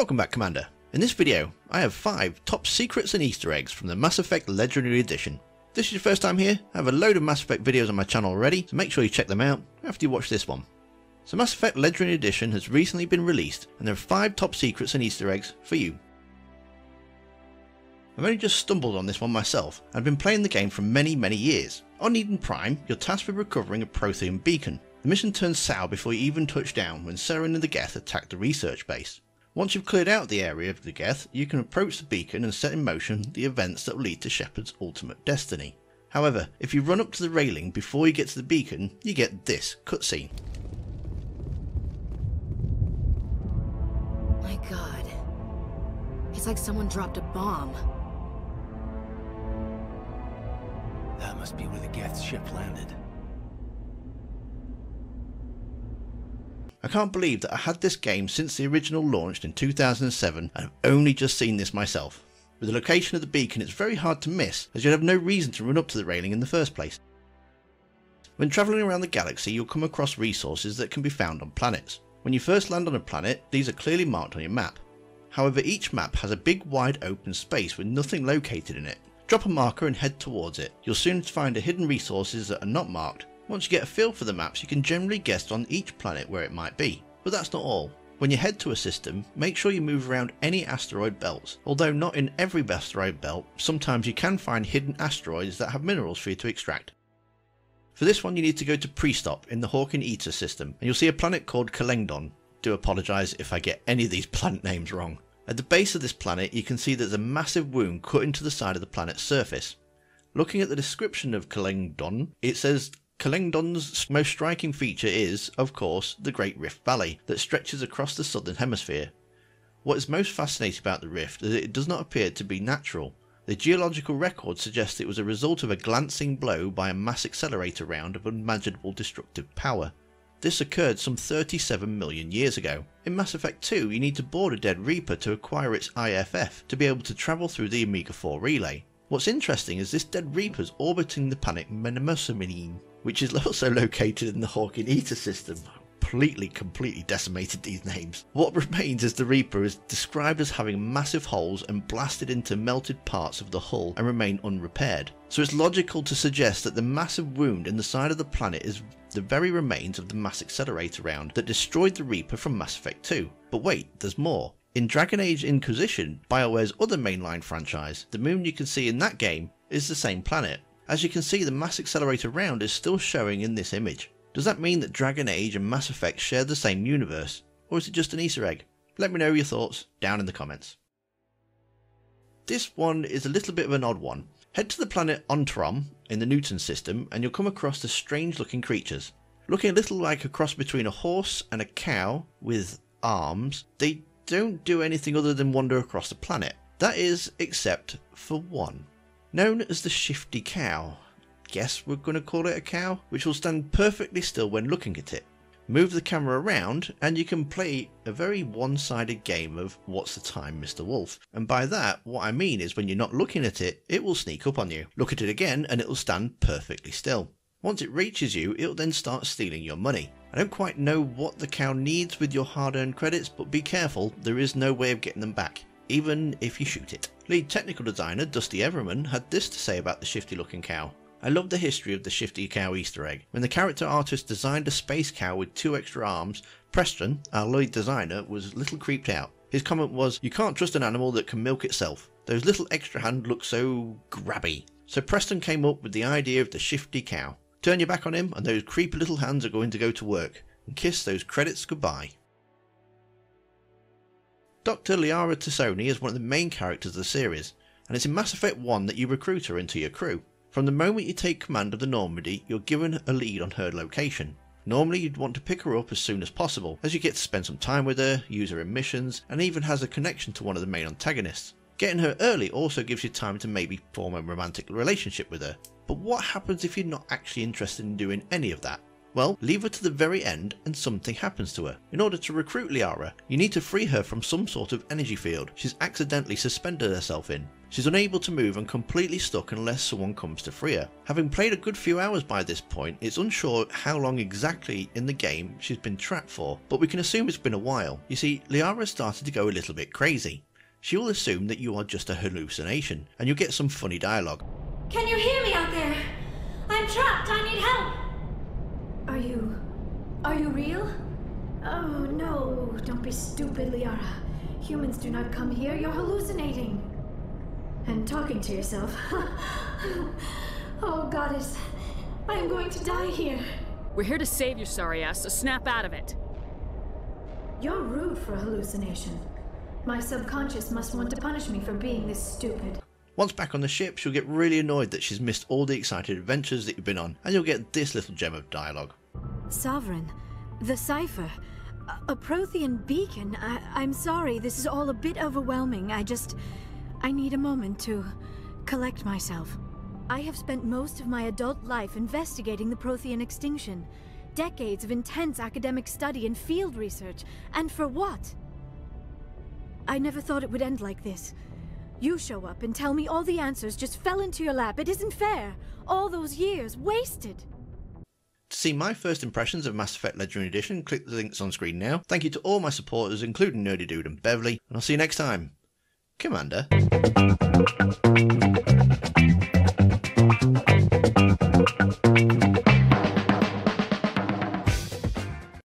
Welcome back Commander. In this video, I have 5 top secrets and easter eggs from the Mass Effect Legendary Edition. If this is your first time here, I have a load of Mass Effect videos on my channel already, so make sure you check them out after you watch this one. So Mass Effect Legendary Edition has recently been released, and there are 5 top secrets and easter eggs for you. I've only just stumbled on this one myself, and I've been playing the game for many many years. On Eden Prime, you're tasked with recovering a Prothean beacon. The mission turns sour before you even touch down when Saren and the Geth attack the research base. Once you've cleared out the area of the Geth, you can approach the beacon and set in motion the events that will lead to Shepard's ultimate destiny. However, if you run up to the railing before you get to the beacon, you get this cutscene. My god. It's like someone dropped a bomb. That must be where the Geth ship landed. I can't believe that I had this game since the original launched in 2007 and I've only just seen this myself. With the location of the beacon it's very hard to miss as you'd have no reason to run up to the railing in the first place. When travelling around the galaxy you'll come across resources that can be found on planets. When you first land on a planet these are clearly marked on your map. However each map has a big wide open space with nothing located in it. Drop a marker and head towards it. You'll soon find a hidden resources that are not marked once you get a feel for the maps, you can generally guess on each planet where it might be. But that's not all. When you head to a system, make sure you move around any asteroid belts. Although not in every asteroid belt, sometimes you can find hidden asteroids that have minerals for you to extract. For this one you need to go to Prestop in the Hawking Eta system, and you'll see a planet called Kalengdon. Do apologise if I get any of these planet names wrong. At the base of this planet you can see there's a massive wound cut into the side of the planet's surface. Looking at the description of Kalengdon, it says Kalengdon's most striking feature is, of course, the Great Rift Valley that stretches across the southern hemisphere. What is most fascinating about the rift is that it does not appear to be natural. The geological record suggests it was a result of a glancing blow by a mass accelerator round of unimaginable destructive power. This occurred some 37 million years ago. In Mass Effect 2 you need to board a dead Reaper to acquire its IFF to be able to travel through the Omega 4 relay. What's interesting is this dead Reaper's orbiting the planet Mnemosyne which is also located in the Hawking Eta system. Completely, completely decimated these names. What remains is the Reaper is described as having massive holes and blasted into melted parts of the hull and remain unrepaired. So it's logical to suggest that the massive wound in the side of the planet is the very remains of the mass accelerator round that destroyed the Reaper from Mass Effect 2. But wait, there's more. In Dragon Age Inquisition, BioWare's other mainline franchise, the moon you can see in that game is the same planet, as you can see the mass accelerator round is still showing in this image. Does that mean that Dragon Age and Mass Effect share the same universe, or is it just an easter egg? Let me know your thoughts down in the comments. This one is a little bit of an odd one. Head to the planet Ontrom in the Newton system and you'll come across the strange looking creatures. Looking a little like a cross between a horse and a cow with arms, they don't do anything other than wander across the planet. That is, except for one known as the shifty cow. Guess we're going to call it a cow, which will stand perfectly still when looking at it. Move the camera around and you can play a very one-sided game of what's the time Mr. Wolf. And by that, what I mean is when you're not looking at it, it will sneak up on you. Look at it again and it will stand perfectly still. Once it reaches you, it'll then start stealing your money. I don't quite know what the cow needs with your hard-earned credits, but be careful, there is no way of getting them back even if you shoot it. Lead technical designer Dusty Everman had this to say about the shifty looking cow. I love the history of the shifty cow easter egg. When the character artist designed a space cow with two extra arms, Preston, our lead designer, was a little creeped out. His comment was, you can't trust an animal that can milk itself. Those little extra hands look so grabby. So Preston came up with the idea of the shifty cow. Turn your back on him and those creepy little hands are going to go to work. And kiss those credits goodbye. Dr. Liara T'Soni is one of the main characters of the series, and it's in Mass Effect 1 that you recruit her into your crew. From the moment you take command of the Normandy, you're given a lead on her location. Normally you'd want to pick her up as soon as possible, as you get to spend some time with her, use her in missions, and even has a connection to one of the main antagonists. Getting her early also gives you time to maybe form a romantic relationship with her. But what happens if you're not actually interested in doing any of that? Well, leave her to the very end and something happens to her. In order to recruit Liara, you need to free her from some sort of energy field she's accidentally suspended herself in. She's unable to move and completely stuck unless someone comes to free her. Having played a good few hours by this point, it's unsure how long exactly in the game she's been trapped for, but we can assume it's been a while. You see, Liara started to go a little bit crazy. She will assume that you are just a hallucination, and you'll get some funny dialogue. Can you hear me out there? I'm trapped. I need help. Are you. Are you real? Oh no, don't be stupid, Liara. Humans do not come here. You're hallucinating. And talking to yourself. oh, goddess. I am going to die here. We're here to save your sorry ass, so snap out of it. You're rude for a hallucination. My subconscious must want to punish me for being this stupid. Once back on the ship, she'll get really annoyed that she's missed all the exciting adventures that you've been on, and you'll get this little gem of dialogue. Sovereign, the cipher, a, a Prothean beacon. I, I'm sorry, this is all a bit overwhelming. I just. I need a moment to collect myself. I have spent most of my adult life investigating the Prothean extinction. Decades of intense academic study and field research. And for what? I never thought it would end like this. You show up and tell me all the answers just fell into your lap. It isn't fair. All those years wasted. See my first impressions of Mass Effect Legendary Edition, click the links on screen now. Thank you to all my supporters, including Nerdy Dude and Beverly, and I'll see you next time. Commander.